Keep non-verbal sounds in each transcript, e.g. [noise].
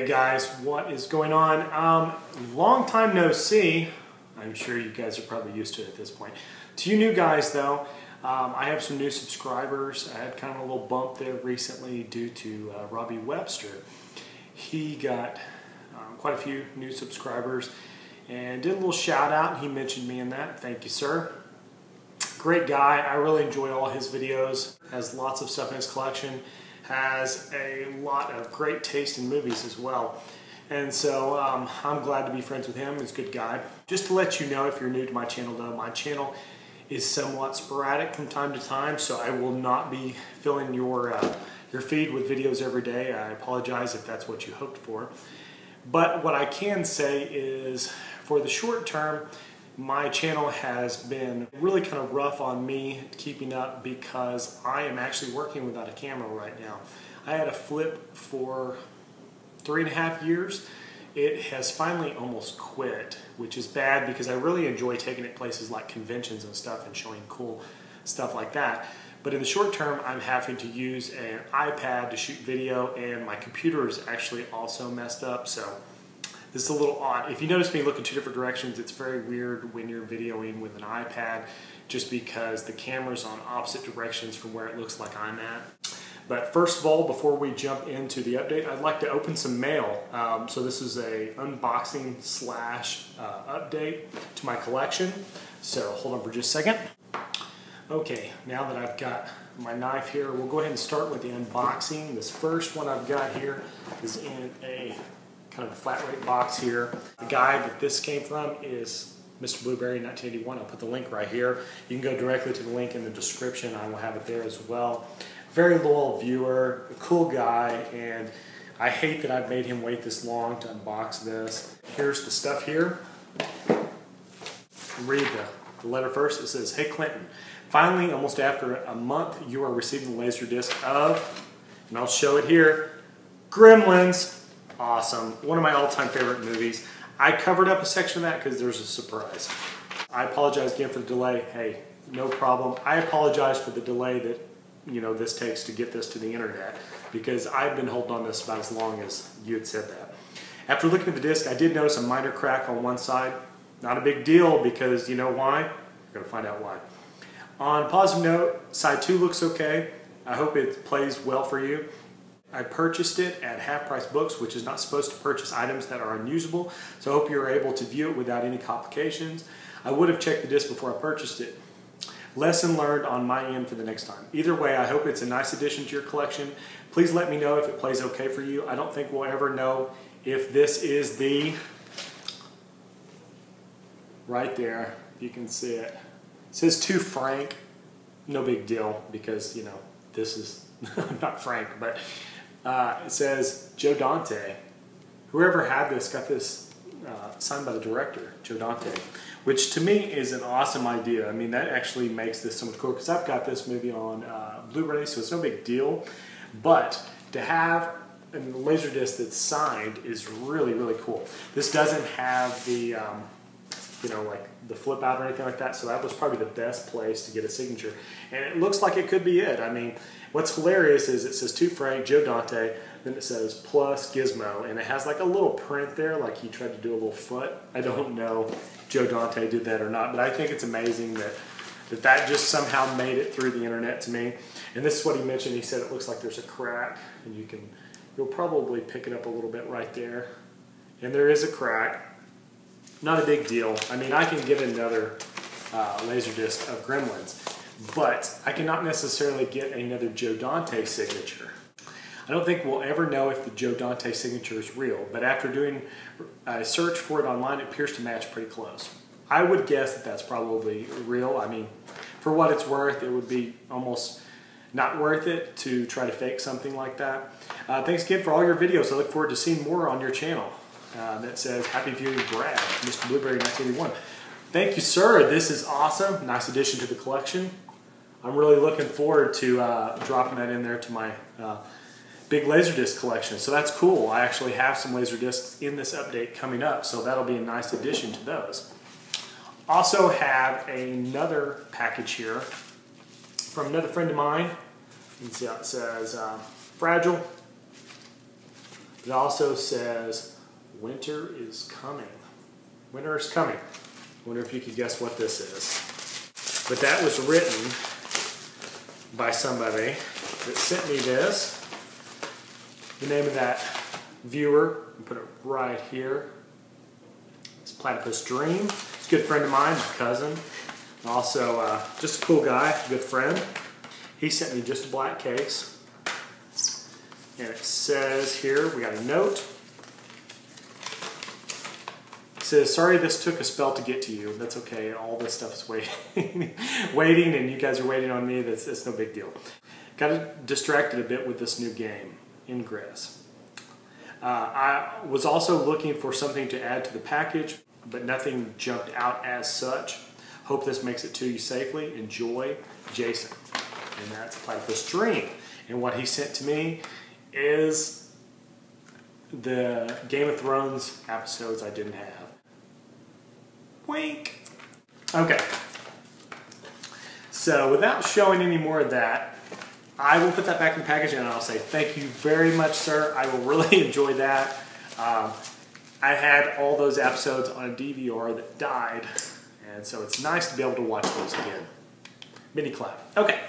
Hey guys, what is going on? Um, long time no see. I'm sure you guys are probably used to it at this point. To you new guys though, um, I have some new subscribers. I had kind of a little bump there recently due to uh, Robbie Webster. He got um, quite a few new subscribers and did a little shout out. He mentioned me in that. Thank you, sir. Great guy. I really enjoy all his videos. Has lots of stuff in his collection has a lot of great taste in movies as well. And so um, I'm glad to be friends with him. He's a good guy. Just to let you know, if you're new to my channel though, my channel is somewhat sporadic from time to time, so I will not be filling your, uh, your feed with videos every day. I apologize if that's what you hoped for. But what I can say is, for the short term, my channel has been really kind of rough on me keeping up because I am actually working without a camera right now. I had a flip for three and a half years. It has finally almost quit, which is bad because I really enjoy taking it places like conventions and stuff and showing cool stuff like that. But in the short term, I'm having to use an iPad to shoot video and my computer is actually also messed up. So this is a little odd. If you notice me looking two different directions, it's very weird when you're videoing with an iPad just because the camera's on opposite directions from where it looks like I'm at. But first of all, before we jump into the update, I'd like to open some mail. Um, so this is a unboxing slash uh, update to my collection. So hold on for just a second. Okay, now that I've got my knife here, we'll go ahead and start with the unboxing. This first one I've got here is in a kind of a flat rate box here. The guy that this came from is Mr. Blueberry 1981. I'll put the link right here. You can go directly to the link in the description. I will have it there as well. Very loyal viewer, a cool guy, and I hate that I've made him wait this long to unbox this. Here's the stuff here. Read the, the letter first. It says, Hey Clinton, finally, almost after a month, you are receiving the laser disc of, and I'll show it here, Gremlins awesome. One of my all-time favorite movies. I covered up a section of that because there's a surprise. I apologize again for the delay. Hey, no problem. I apologize for the delay that you know this takes to get this to the internet because I've been holding on this about as long as you had said that. After looking at the disc, I did notice a minor crack on one side. Not a big deal because you know why? You're going to find out why. On positive note, side 2 looks okay. I hope it plays well for you. I purchased it at Half Price Books, which is not supposed to purchase items that are unusable, so I hope you're able to view it without any complications. I would have checked the disc before I purchased it. Lesson learned on my end for the next time. Either way, I hope it's a nice addition to your collection. Please let me know if it plays okay for you. I don't think we'll ever know if this is the, right there, you can see it. It says to Frank, no big deal because, you know, this is [laughs] not Frank, but uh, it says Joe Dante. Whoever had this got this uh, signed by the director, Joe Dante, which to me is an awesome idea. I mean, that actually makes this so much cooler because I've got this movie on uh, Blu-ray, so it's no big deal. But to have a Laserdisc that's signed is really, really cool. This doesn't have the, um, you know, like the flip out or anything like that, so that was probably the best place to get a signature. And it looks like it could be it. I mean, What's hilarious is it says to Frank, Joe Dante, then it says plus Gizmo, and it has like a little print there, like he tried to do a little foot. I don't know Joe Dante did that or not, but I think it's amazing that that, that just somehow made it through the internet to me. And this is what he mentioned. He said it looks like there's a crack, and you can, you'll probably pick it up a little bit right there. And there is a crack. Not a big deal. I mean, I can get another uh, laser disc of Gremlins but I cannot necessarily get another Joe Dante signature. I don't think we'll ever know if the Joe Dante signature is real, but after doing a search for it online, it appears to match pretty close. I would guess that that's probably real. I mean, for what it's worth, it would be almost not worth it to try to fake something like that. Uh, thanks again for all your videos. I look forward to seeing more on your channel. Uh, that says, happy viewing Brad, Mr. Blueberry 1981. Thank you, sir. This is awesome. Nice addition to the collection. I'm really looking forward to uh, dropping that in there to my uh, big Laserdisc collection. So that's cool. I actually have some Laserdiscs in this update coming up, so that'll be a nice addition to those. Also have another package here from another friend of mine. You can see how it says uh, Fragile. It also says, winter is coming. Winter is coming. Wonder if you could guess what this is. But that was written by somebody that sent me this. The name of that viewer, put it right here. It's Platypus Dream. It's a good friend of mine, my cousin. Also, uh, just a cool guy, good friend. He sent me just a black case. And it says here, we got a note. Says, sorry this took a spell to get to you. That's okay, all this stuff is waiting, [laughs] waiting and you guys are waiting on me. That's, that's no big deal. Got distracted a bit with this new game, Ingress. Uh, I was also looking for something to add to the package, but nothing jumped out as such. Hope this makes it to you safely. Enjoy, Jason. And that's Platypus Dream. And what he sent to me is the Game of Thrones episodes I didn't have. Wink. Okay. So without showing any more of that, I will put that back in the package and I'll say thank you very much, sir. I will really [laughs] enjoy that. Um, I had all those episodes on a DVR that died, and so it's nice to be able to watch those again. Mini clap. Okay.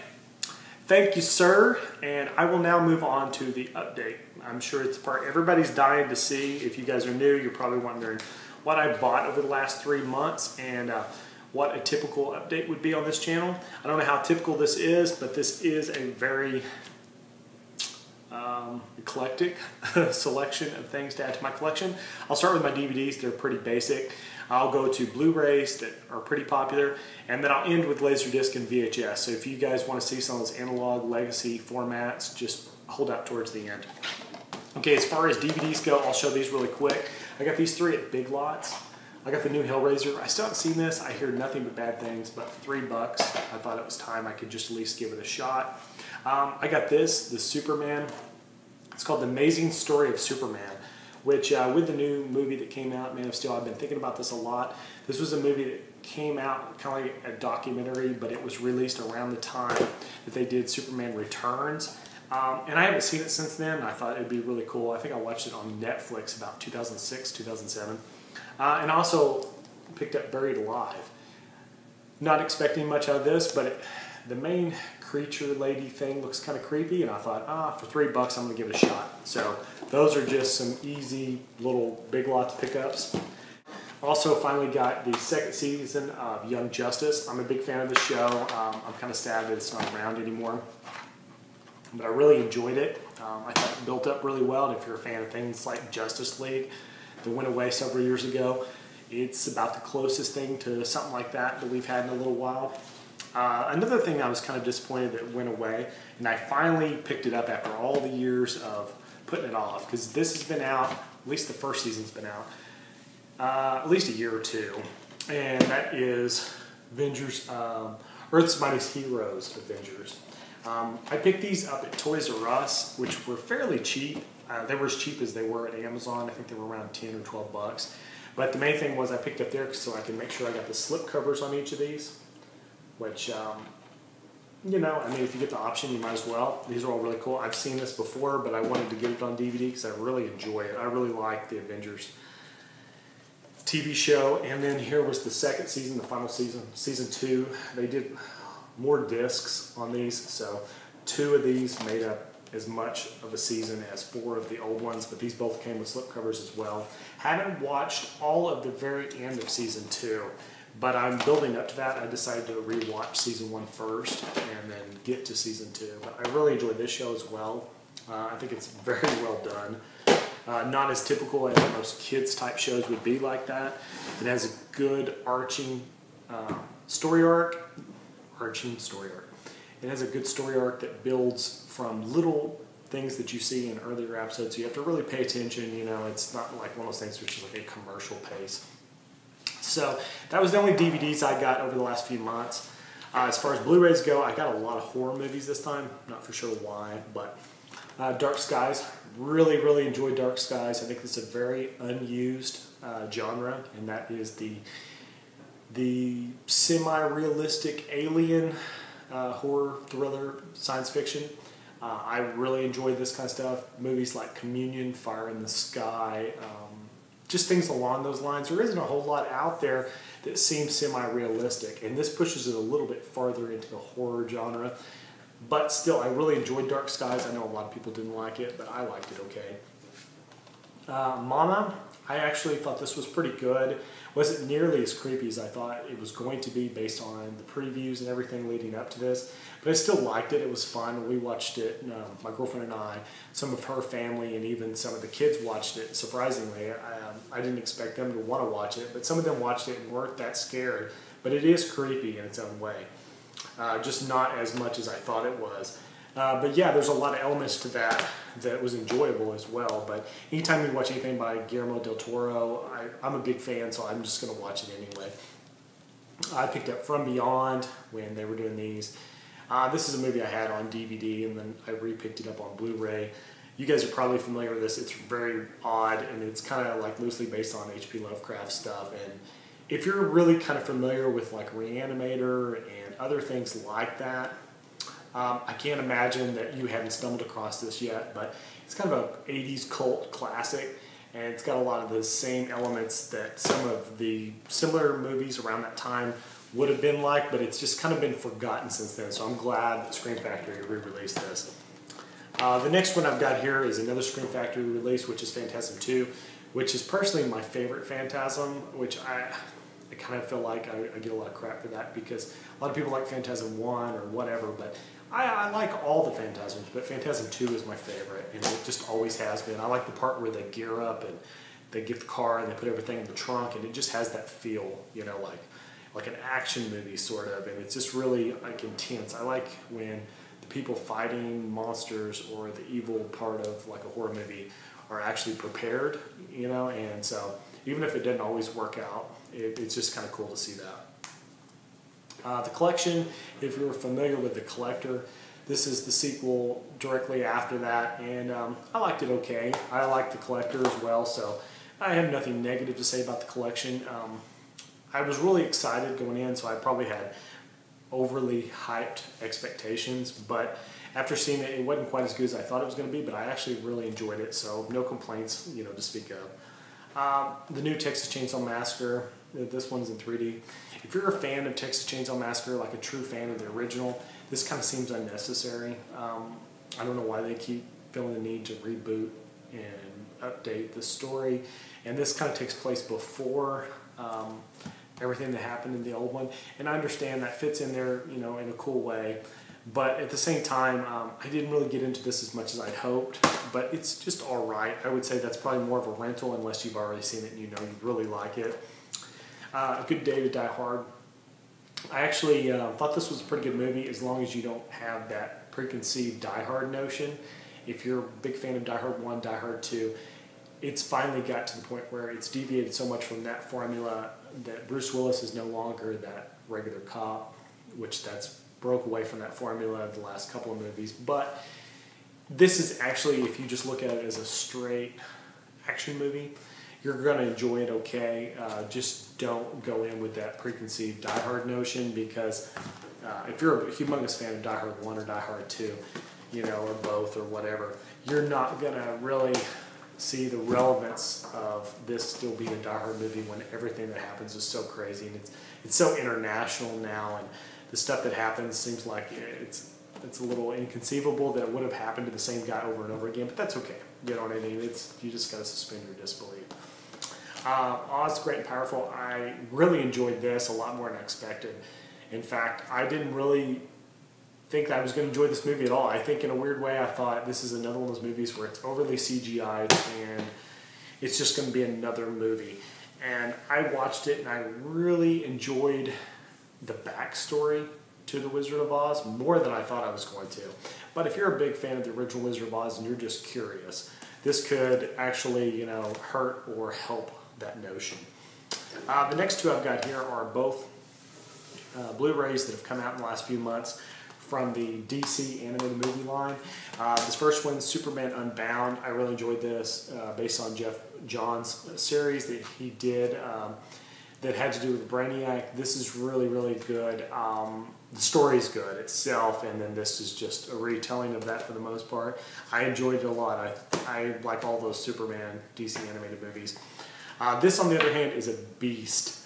Thank you, sir. And I will now move on to the update. I'm sure it's part everybody's dying to see. If you guys are new, you're probably wondering what I bought over the last three months and uh, what a typical update would be on this channel. I don't know how typical this is, but this is a very um, eclectic [laughs] selection of things to add to my collection. I'll start with my DVDs. They're pretty basic. I'll go to Blu-rays that are pretty popular, and then I'll end with Laserdisc and VHS. So if you guys want to see some of those analog legacy formats, just hold out towards the end. Okay, as far as DVDs go, I'll show these really quick. I got these three at Big Lots. I got the new Hellraiser. I still haven't seen this. I hear nothing but bad things, but three bucks. I thought it was time I could just at least give it a shot. Um, I got this, the Superman. It's called The Amazing Story of Superman, which uh, with the new movie that came out, Man of Steel, I've been thinking about this a lot. This was a movie that came out kind of like a documentary, but it was released around the time that they did Superman Returns. Um, and I haven't seen it since then. I thought it'd be really cool. I think I watched it on Netflix about 2006, 2007. Uh, and also picked up Buried Alive. Not expecting much out of this, but it, the main creature lady thing looks kind of creepy, and I thought, ah, for three bucks, I'm going to give it a shot. So those are just some easy little Big Lots pickups. Also, finally got the second season of Young Justice. I'm a big fan of the show. Um, I'm kind of sad that it's not around anymore. But I really enjoyed it. Um, I thought it built up really well, and if you're a fan of things like Justice League, that went away several years ago. It's about the closest thing to something like that that we've had in a little while. Uh, another thing I was kind of disappointed that went away, and I finally picked it up after all the years of putting it off, because this has been out, at least the first season's been out, uh, at least a year or two, and that is Avengers, um, Earth's Mightiest Heroes Avengers. Um, I picked these up at Toys R Us, which were fairly cheap. Uh, they were as cheap as they were at Amazon. I think they were around 10 or 12 bucks. But the main thing was I picked up there so I can make sure I got the slip covers on each of these, which, um, you know, I mean, if you get the option, you might as well. These are all really cool. I've seen this before, but I wanted to get it on DVD because I really enjoy it. I really like the Avengers TV show. And then here was the second season, the final season, season two. They did more discs on these, so two of these made up as much of a season as four of the old ones, but these both came with slipcovers as well. Haven't watched all of the very end of season two, but I'm building up to that. I decided to rewatch season one first and then get to season two. But I really enjoyed this show as well. Uh, I think it's very [laughs] well done. Uh, not as typical as most kids type shows would be like that. It has a good arching uh, story arc, arching story arc. It has a good story arc that builds from little things that you see in earlier episodes. So you have to really pay attention. You know, it's not like one of those things which is like a commercial pace. So that was the only DVDs I got over the last few months. Uh, as far as Blu-rays go, I got a lot of horror movies this time. Not for sure why, but uh, Dark Skies. Really, really enjoyed Dark Skies. I think it's a very unused uh, genre, and that is the the semi-realistic alien uh, horror thriller science fiction. Uh, I really enjoy this kind of stuff. Movies like Communion, Fire in the Sky, um, just things along those lines. There isn't a whole lot out there that seems semi-realistic, and this pushes it a little bit farther into the horror genre. But still, I really enjoyed Dark Skies. I know a lot of people didn't like it, but I liked it okay. Uh, Mama, I actually thought this was pretty good. Wasn't nearly as creepy as I thought it was going to be based on the previews and everything leading up to this. But I still liked it. It was fun. We watched it, um, my girlfriend and I, some of her family, and even some of the kids watched it. Surprisingly, I, um, I didn't expect them to want to watch it, but some of them watched it and weren't that scared. But it is creepy in its own way. Uh, just not as much as I thought it was. Uh, but yeah, there's a lot of elements to that that was enjoyable as well. But anytime you watch anything by Guillermo del Toro, I, am a big fan, so I'm just going to watch it anyway. I picked up From Beyond when they were doing these. Uh, this is a movie I had on DVD and then I re-picked it up on Blu-ray. You guys are probably familiar with this. It's very odd and it's kind of like loosely based on H.P. Lovecraft stuff. And if you're really kind of familiar with like Reanimator and other things like that, um, I can't imagine that you haven't stumbled across this yet, but it's kind of a 80s cult classic, and it's got a lot of the same elements that some of the similar movies around that time would have been like, but it's just kind of been forgotten since then. So I'm glad that Scream Factory re-released this. Uh, the next one I've got here is another Scream Factory release, which is Phantasm 2, which is personally my favorite Phantasm, which I, I kind of feel like I, I, get a lot of crap for that because a lot of people like Phantasm 1 or whatever, but I, I, like all the Phantasms, but Phantasm 2 is my favorite, and it just always has been. I like the part where they gear up and they get the car and they put everything in the trunk, and it just has that feel, you know, like like an action movie sort of, and it's just really like intense. I like when the people fighting monsters or the evil part of like a horror movie are actually prepared, you know, and so even if it didn't always work out, it, it's just kind of cool to see that. Uh, the collection, if you're familiar with the collector, this is the sequel directly after that, and um, I liked it okay. I liked the collector as well, so I have nothing negative to say about the collection. Um, I was really excited going in, so I probably had overly hyped expectations, but after seeing it, it wasn't quite as good as I thought it was going to be, but I actually really enjoyed it, so no complaints, you know, to speak of. Um, the new Texas Chainsaw Massacre, this one's in 3D. If you're a fan of Texas Chainsaw Massacre, like a true fan of the original, this kind of seems unnecessary. Um, I don't know why they keep feeling the need to reboot and update the story. And this kind of takes place before um, everything that happened in the old one. And I understand that fits in there, you know, in a cool way. But at the same time, um, I didn't really get into this as much as I'd hoped. But it's just all right. I would say that's probably more of a rental unless you've already seen it and you know you really like it. Uh, a Good Day to Die Hard. I actually uh, thought this was a pretty good movie as long as you don't have that preconceived Die Hard notion. If you're a big fan of Die Hard 1, Die Hard 2, it's finally got to the point where it's deviated so much from that formula that Bruce Willis is no longer that regular cop, which that's broke away from that formula of the last couple of movies. But this is actually, if you just look at it as a straight action movie, you're going to enjoy it okay. Uh, just don't go in with that preconceived Die Hard notion because uh, if you're a humongous fan of Die Hard 1 or Die Hard 2, you know, or both or whatever, you're not going to really see the relevance of this still being a Die Hard movie when everything that happens is so crazy and it's it's so international now and the stuff that happens seems like it's it's a little inconceivable that it would have happened to the same guy over and over again, but that's okay. You know what I mean? It's you just got to suspend your disbelief. Uh, Oz Great and Powerful, I really enjoyed this a lot more than I expected. In fact, I didn't really think I was going to enjoy this movie at all. I think in a weird way, I thought this is another one of those movies where it's overly CGI'd and it's just going to be another movie. And I watched it and I really enjoyed the backstory to the Wizard of Oz more than I thought I was going to. But if you're a big fan of the original Wizard of Oz and you're just curious, this could actually, you know, hurt or help that notion. Uh, the next two I've got here are both uh, Blu-rays that have come out in the last few months from the DC animated movie line. Uh, this first one, Superman Unbound, I really enjoyed this uh, based on Geoff Johns' series that he did. Um, that had to do with Brainiac. This is really, really good. Um, the is good itself, and then this is just a retelling of that for the most part. I enjoyed it a lot. I, I like all those Superman DC animated movies. Uh, this, on the other hand, is a beast.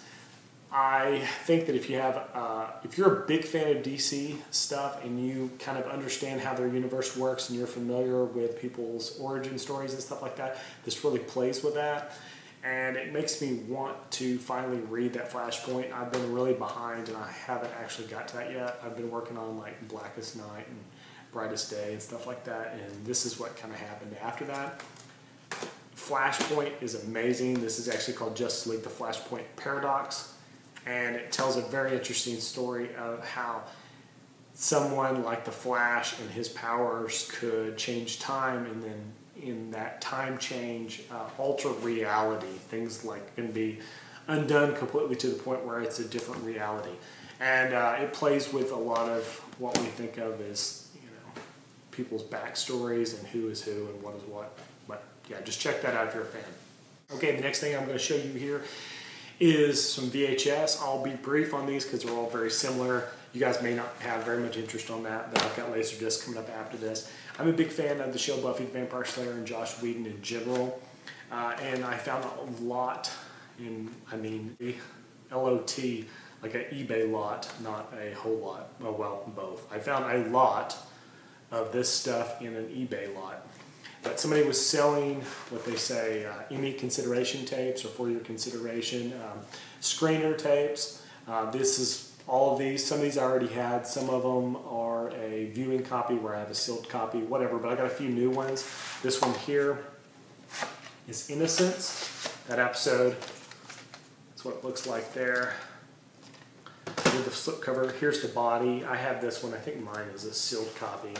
I think that if you have, uh, if you're a big fan of DC stuff and you kind of understand how their universe works and you're familiar with people's origin stories and stuff like that, this really plays with that. And it makes me want to finally read that Flashpoint. I've been really behind and I haven't actually got to that yet. I've been working on like Blackest Night and Brightest Day and stuff like that. And this is what kind of happened after that. Flashpoint is amazing. This is actually called Justice League The Flashpoint Paradox and it tells a very interesting story of how someone like the Flash and his powers could change time, and then in that time change, uh, alter reality. Things like can be undone completely to the point where it's a different reality, and uh, it plays with a lot of what we think of as you know people's backstories and who is who and what is what. But yeah, just check that out if you're a fan. Okay, the next thing I'm going to show you here is some VHS. I'll be brief on these because they're all very similar. You guys may not have very much interest on that, but I've got Laserdisc coming up after this. I'm a big fan of the show Buffy the Vampire Slayer and Joss Whedon in general. Uh, and I found a lot in, I mean, LOT, like an eBay lot, not a whole lot. Oh, well, both. I found a lot of this stuff in an eBay lot. But somebody was selling what they say uh, Emmy consideration tapes or for your consideration um, screener tapes. Uh, this is all of these. Some of these I already had. Some of them are a viewing copy where I have a sealed copy, whatever. But I got a few new ones. This one here is Innocence. That episode. That's what it looks like there. With the slipcover. Here's the body. I have this one. I think mine is a sealed copy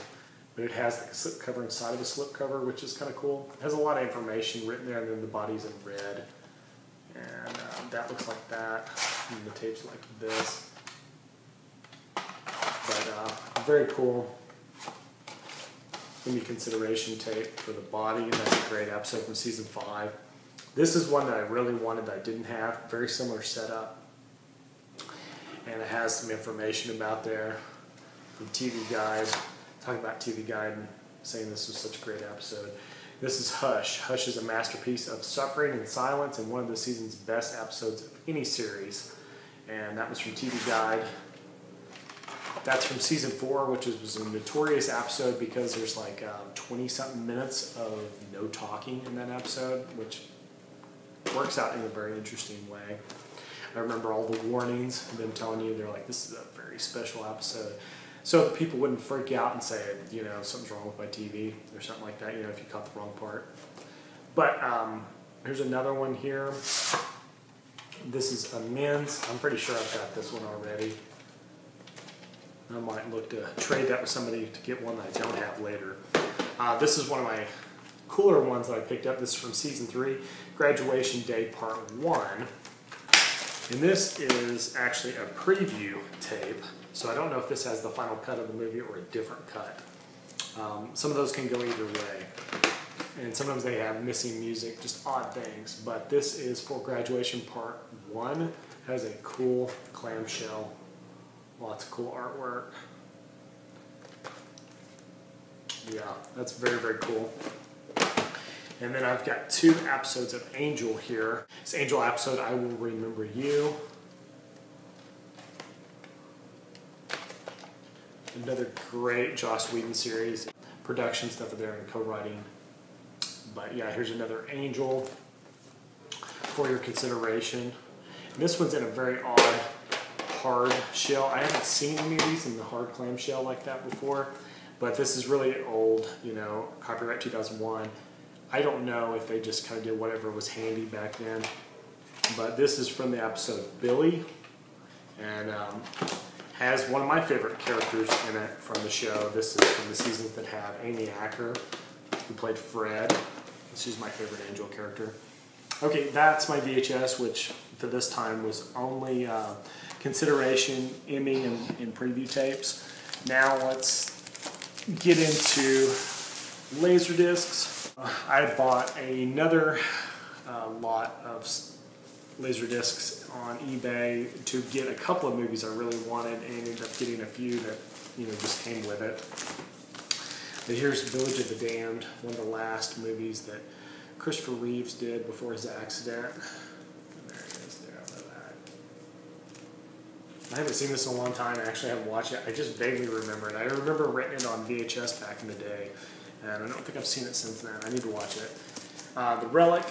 but it has a slip cover inside of a slip cover, which is kind of cool. It has a lot of information written there, and then the body's in red. And um, that looks like that, and the tape's like this. But uh, very cool. Emmy consideration tape for the body, and that's a great episode from season five. This is one that I really wanted that I didn't have. Very similar setup. And it has some information about there from TV Guide talking about TV Guide and saying this was such a great episode. This is Hush. Hush is a masterpiece of suffering and silence and one of the season's best episodes of any series. And that was from TV Guide. That's from season four, which was a notorious episode because there's like 20 um, something minutes of no talking in that episode, which works out in a very interesting way. I remember all the warnings, them telling you they're like, this is a very special episode so people wouldn't freak out and say, you know, something's wrong with my TV or something like that, you know, if you caught the wrong part. But um, here's another one here. This is Amends. I'm pretty sure I've got this one already. I might look to trade that with somebody to get one that I don't have later. Uh, this is one of my cooler ones that I picked up. This is from season three, Graduation Day Part One. And this is actually a preview tape. So I don't know if this has the final cut of the movie or a different cut. Um, some of those can go either way. And sometimes they have missing music, just odd things. But this is for graduation part one. has a cool clamshell, lots of cool artwork. Yeah, that's very, very cool. And then I've got two episodes of Angel here. This Angel episode, I Will Remember You. Another great Joss Whedon series. Production stuff there and co-writing. But yeah, here's another Angel for your consideration. And this one's in a very odd hard shell. I haven't seen any of these in the hard clam shell like that before, but this is really old, you know, copyright 2001. I don't know if they just kind of did whatever was handy back then, but this is from the episode Billy, and um, has one of my favorite characters in it from the show. This is from the seasons that have Amy Acker, who played Fred. She's my favorite Angel character. Okay, that's my VHS, which for this time was only uh, consideration Emmy and, preview tapes. Now let's get into laser discs. I bought another uh, lot of laser discs on eBay to get a couple of movies I really wanted and ended up getting a few that you know just came with it. But here's Village of the Damned, one of the last movies that Christopher Reeves did before his accident. There it is there the back. I haven't seen this in a long time. I actually haven't watched it. I just vaguely remember it. I remember renting it on VHS back in the day, and I don't think I've seen it since then. I need to watch it. Uh, the Relic,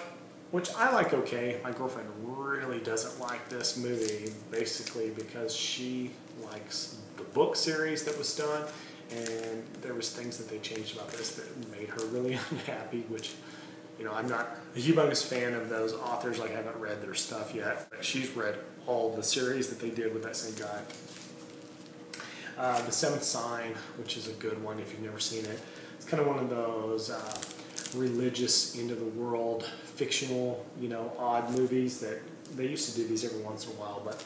which I like okay. My girlfriend really doesn't like this movie, basically because she likes the book series that was done, and there was things that they changed about this that made her really [laughs] unhappy, which you know, I'm not a humongous fan of those authors. Like, I haven't read their stuff yet. But she's read all the series that they did with that same guy. Uh, the Seventh Sign, which is a good one if you've never seen it. It's kind of one of those uh, religious, end of the world, fictional, you know, odd movies that they used to do these every once in a while. But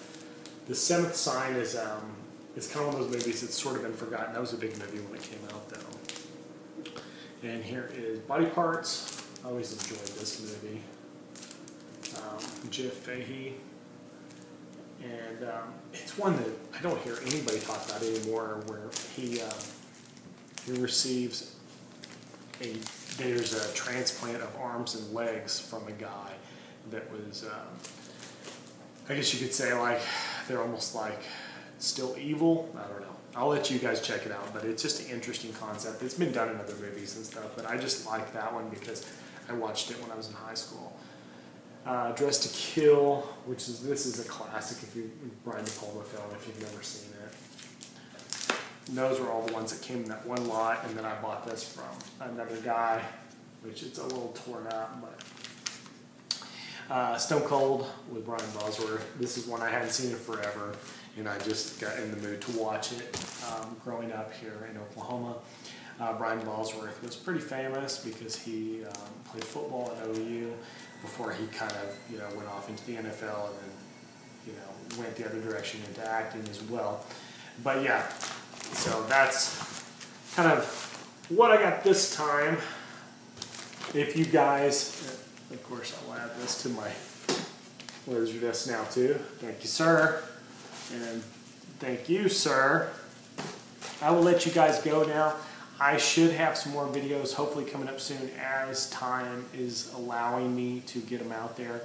the Seventh Sign is um, it's kind of one of those movies that's sort of been forgotten. That was a big movie when it came out, though. And here is Body Parts. I always enjoyed this movie. Um, Jeff Fahey. And um, it's one that I don't hear anybody talk about anymore where he, uh, he receives a, there's a transplant of arms and legs from a guy that was, um, I guess you could say like, they're almost like still evil. I don't know. I'll let you guys check it out, but it's just an interesting concept. It's been done in other movies and stuff, but I just like that one because I watched it when I was in high school. Uh, Dress to Kill, which is this is a classic if you Brian De Palma film if you've never seen it. And those were all the ones that came in that one lot, and then I bought this from another guy, which it's a little torn up, but. Uh, Stone Cold with Brian Bosworth. This is one I hadn't seen in forever, and I just got in the mood to watch it um, growing up here in Oklahoma. Uh, Brian Bosworth was pretty famous because he um, played football at OU before he kind of you know went off into the NFL and then you know went the other direction into acting as well. But yeah, so that's kind of what I got this time. If you guys, of course, I'll add this to my where's your desk now too. Thank you, sir, and thank you, sir. I will let you guys go now. I should have some more videos hopefully coming up soon as time is allowing me to get them out there.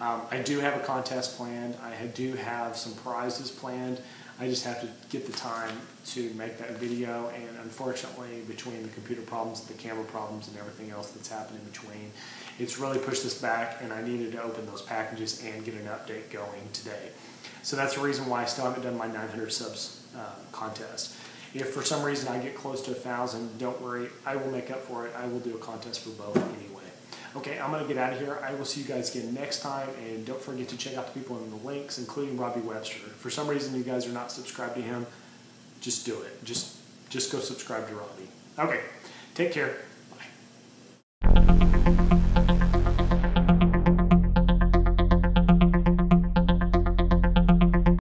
Um, I do have a contest planned. I do have some prizes planned. I just have to get the time to make that video and unfortunately between the computer problems, the camera problems and everything else that's happened in between, it's really pushed this back and I needed to open those packages and get an update going today. So that's the reason why I still haven't done my 900 subs uh, contest. If for some reason I get close to a thousand, don't worry, I will make up for it. I will do a contest for both anyway. Okay, I'm gonna get out of here. I will see you guys again next time, and don't forget to check out the people in the links, including Robbie Webster. If for some reason you guys are not subscribed to him, just do it. Just just go subscribe to Robbie. Okay, take care.